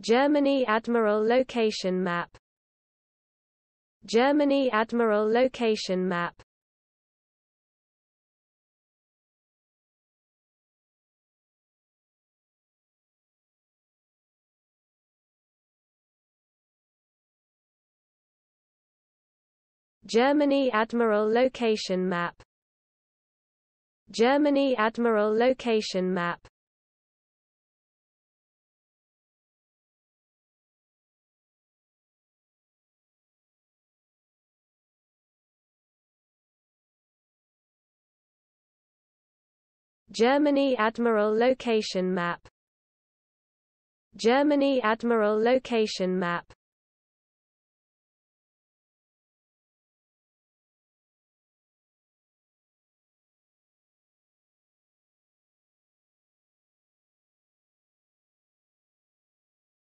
Germany Admiral location map. Germany Admiral location map. Germany Admiral location map. Germany Admiral location map Germany Admiral location map. Germany Admiral location map